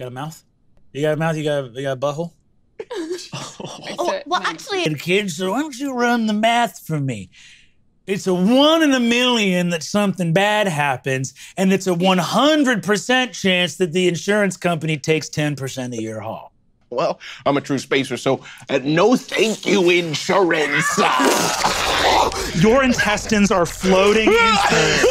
You got a mouth? You got a mouth? You got a, you got a butthole? Oh, well, actually, And kids, so why don't you run the math for me? It's a one in a million that something bad happens, and it's a 100% chance that the insurance company takes 10% of your haul. Well, I'm a true spacer, so uh, no thank you, insurance. Your intestines are floating in space.